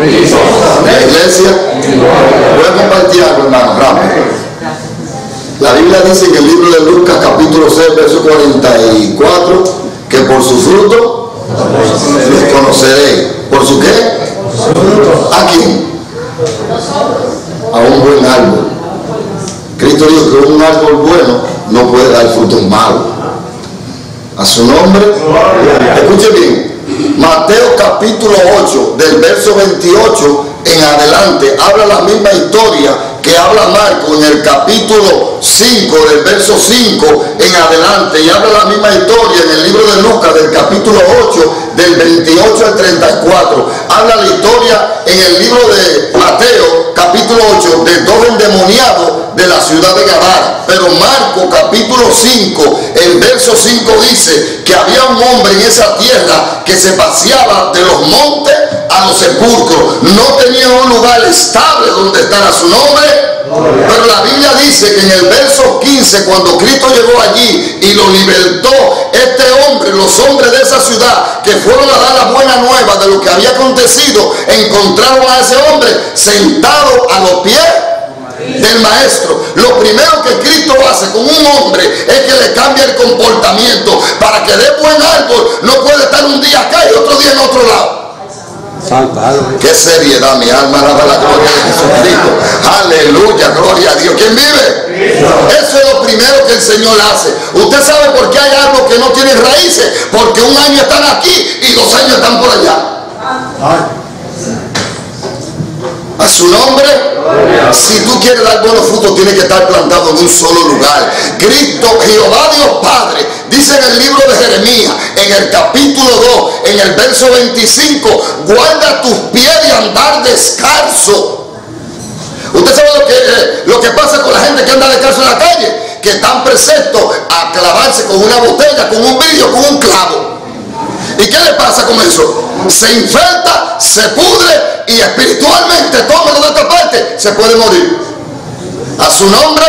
La iglesia. Voy a compartir algo, hermano, rápido. La Biblia dice en el libro de Lucas, capítulo 6, verso 44, que por su fruto los conoceréis. ¿Por su qué? ¿A quién? A un buen árbol. Cristo dijo que un árbol bueno no puede dar frutos malos. A su nombre. Escuche bien. Mateo capítulo 8, del verso 28 en adelante, habla la misma historia que habla Marco en el capítulo 5, del verso 5 en adelante, y habla la misma historia en el capítulo 8, del 28 al 34. Habla la historia en el libro de Mateo, capítulo 8, de dos endemoniados de la ciudad de Gadara. Pero Marco, capítulo 5, el verso 5 dice que había un hombre en esa tierra que se paseaba de los montes a los sepulcros. No tenía un lugar estable donde estar a su nombre pero la Biblia dice que en el verso 15, cuando Cristo llegó allí y lo libertó, este hombre, los hombres de esa ciudad que fueron a dar la buena nueva de lo que había acontecido, encontraron a ese hombre sentado a los pies del maestro. Lo primero que Cristo hace con un hombre es que le cambia el comportamiento para que dé buen árbol. No puede estar un día acá y otro día en otro lado. Qué seriedad, mi alma alaba la gloria de Jesucristo. Aleluya, gloria a Dios. ¿Quién vive? Eso es lo primero que el Señor hace. Usted sabe por qué hay algo que no tiene raíces. Porque un año están aquí y dos años están por allá. Su nombre, si tú quieres dar buenos frutos, tienes que estar plantado en un solo lugar. Cristo, Jehová Dios Padre, dice en el libro de Jeremías, en el capítulo 2, en el verso 25, guarda tus pies de andar descalzo. Usted sabe lo que, eh, lo que pasa con la gente que anda descalzo en la calle, que están prestos a clavarse con una botella, con un vidrio, con un clavo. ¿Y qué le pasa con eso? Se infecta, se pudre y espiritualmente, todo de esta parte, se puede morir. A su nombre.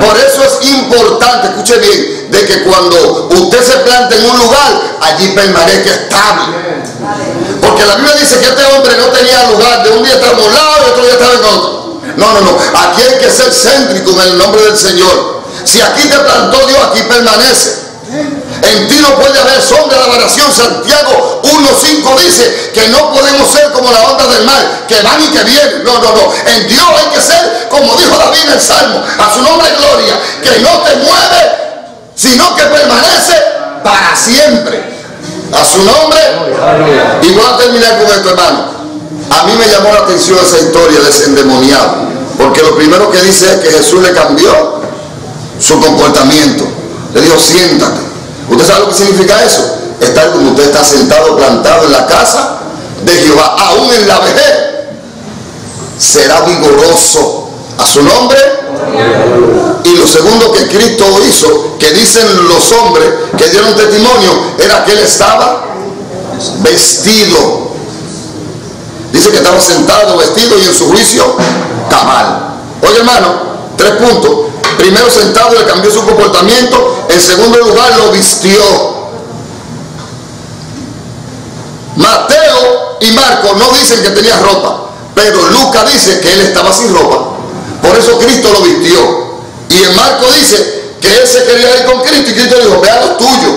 Por eso es importante, escuche bien, de que cuando usted se plante en un lugar, allí permanezca estable. Porque la Biblia dice que este hombre no tenía lugar, de un día estaba en un lado y otro día estaba en otro. No, no, no. Aquí hay que ser céntrico en el nombre del Señor. Si aquí te plantó Dios, aquí permanece. En ti no puede haber sombra de aberración. Santiago 1.5 dice que no podemos ser como la onda del mar, que van y que vienen. No, no, no. En Dios hay que ser como dijo David en el Salmo, a su nombre gloria, que no te mueve, sino que permanece para siempre. A su nombre. Y voy a terminar con esto, hermano. A mí me llamó la atención esa historia de ese endemoniado, porque lo primero que dice es que Jesús le cambió su comportamiento. Le dijo, siéntate. ¿Usted sabe lo que significa eso? Estar como usted está sentado, plantado en la casa de Jehová, aún en la vejez. Será vigoroso a su nombre. Y lo segundo que Cristo hizo, que dicen los hombres que dieron testimonio, era que él estaba vestido. Dice que estaba sentado, vestido y en su juicio cabal. Oye hermano, tres puntos. Primero sentado le cambió su comportamiento. En segundo lugar lo vistió. Mateo y Marco no dicen que tenía ropa, pero Lucas dice que él estaba sin ropa. Por eso Cristo lo vistió. Y en Marco dice que él se quería ir con Cristo y Cristo dijo, vea lo tuyo.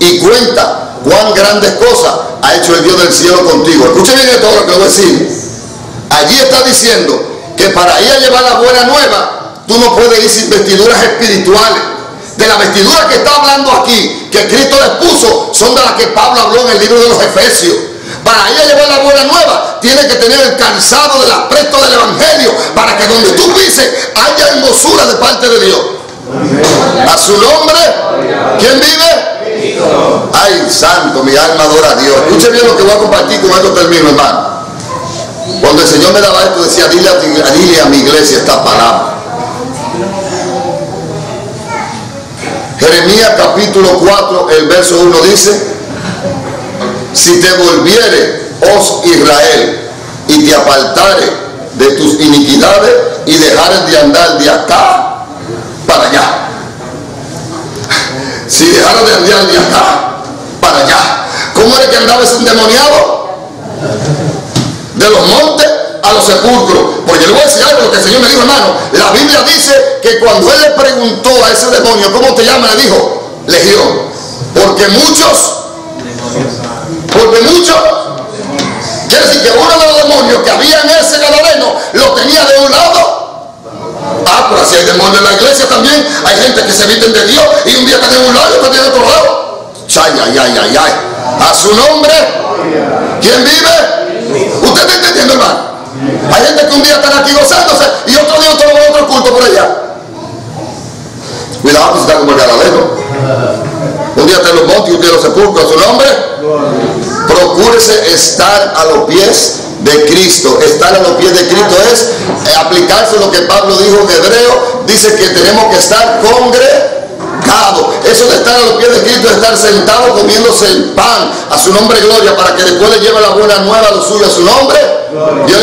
Y cuenta cuán grandes cosas ha hecho el Dios del cielo contigo. Escuchen bien todo lo que voy a decir. Allí está diciendo que para ir a llevar la buena nueva Tú no puedes ir sin vestiduras espirituales. De la vestidura que está hablando aquí, que Cristo les puso, son de las que Pablo habló en el libro de los Efesios. Para ir a llevar la buena nueva, tiene que tener el calzado del apresto del Evangelio, para que donde tú pises haya hermosura de parte de Dios. A su nombre, ¿quién vive? Ay, santo, mi alma adora a Dios. Escuche bien lo que voy a compartir, con esto termino, hermano. Cuando el Señor me daba esto, decía, dile a, dile a mi iglesia esta palabra. Jeremías capítulo 4, el verso 1 dice, si te volviere, os Israel, y te apartare de tus iniquidades y dejares de andar de acá para allá. Si dejaras de andar de acá para allá. ¿Cómo era que andaba ese endemoniado? de los montes los sepulcros. Porque le voy a decir algo que el Señor me dijo, hermano. La Biblia dice que cuando él le preguntó a ese demonio, ¿cómo te llamas? Le dijo, Legión. Porque muchos, porque muchos, quiere decir que uno de los demonios que había en ese gadareno lo tenía de un lado. Ah, pero si hay demonios en la iglesia también, hay gente que se visten de Dios y un día está en un lado y otro de otro lado. Ay, ay, ay, ay, ay. A su nombre, ¿quién vive? ¿Usted está entendiendo, hermano? Hay gente que un día están aquí gozándose y otro día otro, otro culto por allá. Cuidado, si está como el galadero. Un día está en los montes y un día en los sepulcros. ¿Su nombre? Procúrese estar a los pies de Cristo. Estar a los pies de Cristo es aplicarse lo que Pablo dijo en hebreo. Dice que tenemos que estar congregados. Eso de estar a los pies de Cristo es estar sentado comiéndose el pan a su nombre gloria para que después le lleve la buena nueva a lo suyo a su nombre.